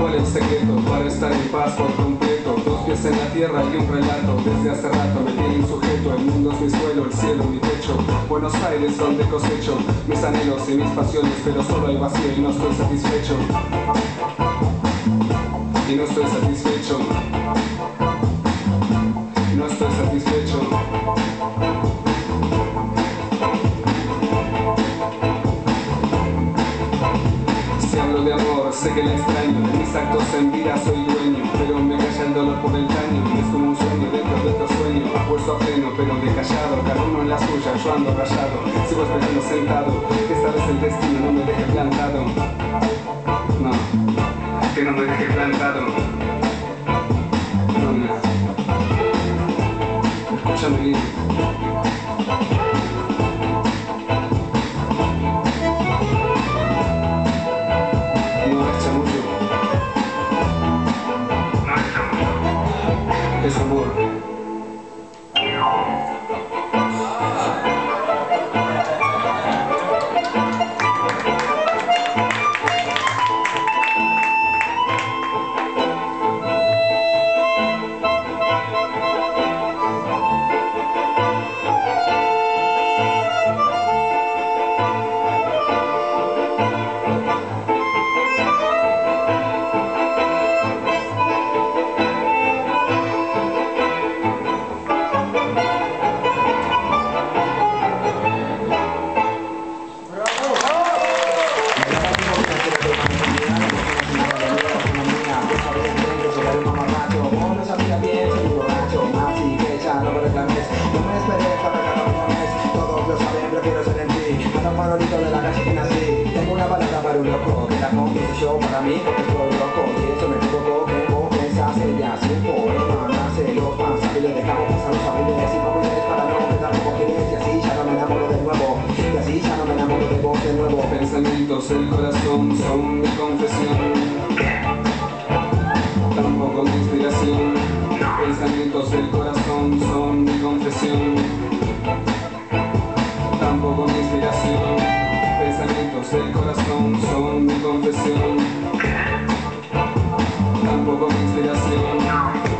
cuál el secreto para estar en paz por completo. Dos pies en la tierra y un relato. Desde hace rato me tienen sujeto. El mundo es mi suelo, el cielo mi techo. Buenos Aires donde cosecho Mis anhelos y mis pasiones Pero solo hay vacío y no estoy satisfecho. Y no estoy satisfecho. Sé que la extraño mis actos en vida soy dueño Pero me calla el dolor por el daño Es como un sueño dentro de otro sueño Puesto a freno, pero de callado Cada uno en la suya, yo ando rayado Sigo esperando sentado esta vez el destino no me deje plantado. No, que no me deje plantado. No, no Escúchame bien Para mí, estoy loco, y eso me equivoco, que vos pensás, ella supo, hermana, se lo pasa, y le dejamos pasar los abriles y papeles para no quedar como quieres, y así ya no me enamoro de nuevo, y así ya no me enamoro de vos de nuevo. Pensamientos del corazón son mi confesión Tampoco mi inspiración Pensamientos del corazón son mi confesión Tampoco mi inspiración Pensamientos del corazón son mi confesión. Tampoco mi inspiración.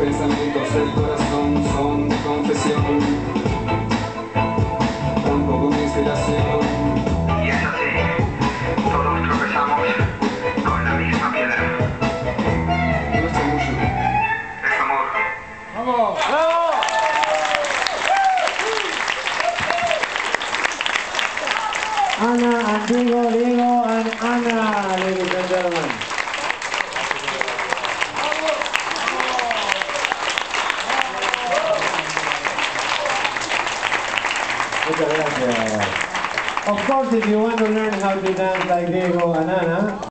Pensamientos del corazón son mi confesión. Tampoco mi inspiración. Y es así, todos tropezamos con la misma piedra. No es chamullo Es amor. Ana and Diego, Diego and Ana, ladies and gentlemen. Muchas gracias. Of course, if you want to learn how to dance like Diego and Ana,